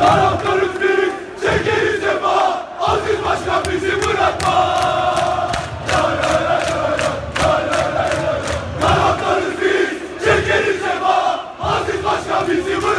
Taraftarız biz, çekeriz cefa Aziz Başkan bizi bırakma. Taraftarız biz, çekeriz cefa Aziz Başkan bizi bırakma.